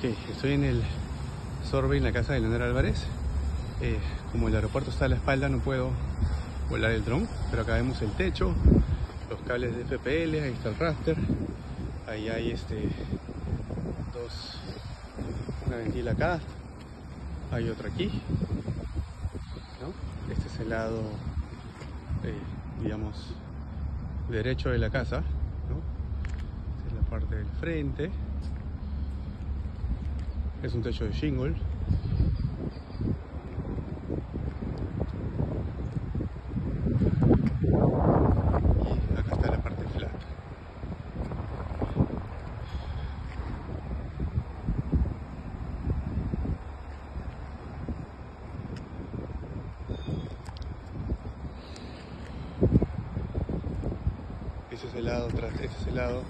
Ok, estoy en el Sorbet en la casa de Leonel Álvarez. Eh, como el aeropuerto está a la espalda no puedo volar el dron, pero acá vemos el techo, los cables de FPL, ahí está el raster, ahí hay este dos, una ventila acá, hay otra aquí, este es el lado, eh, digamos, derecho de la casa, esta es la parte del frente, es un techo de shingle. Y acá está la parte flat. Ese es el lado tras, ese es el lado,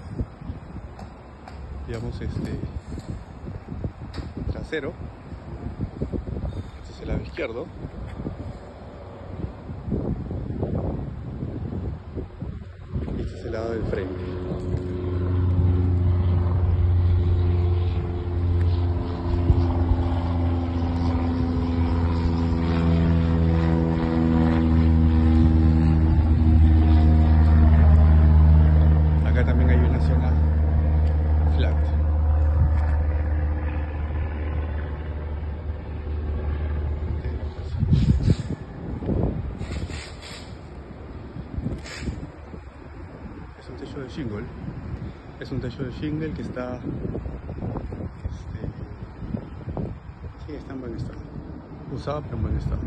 digamos, este trasero. Este es el lado izquierdo. Este es el lado del frente. Acá también hay una zona flat. Es un techo de shingle. Es un techo de shingle que está. Este, sí, está en buen estado. Usado, pero en buen estado.